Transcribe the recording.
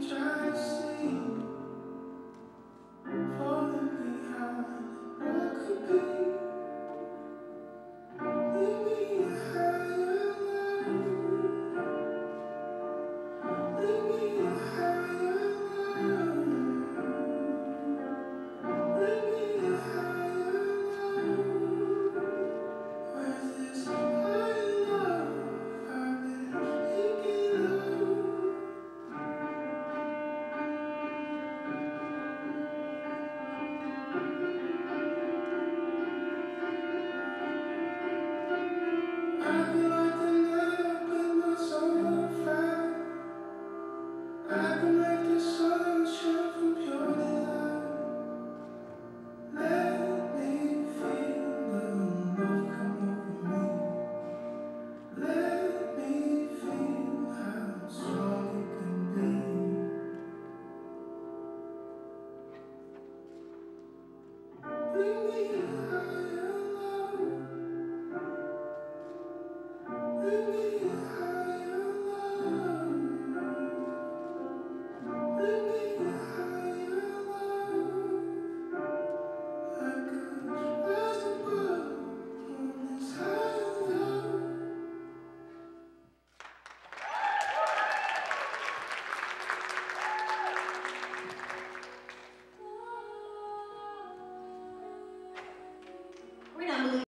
Just. really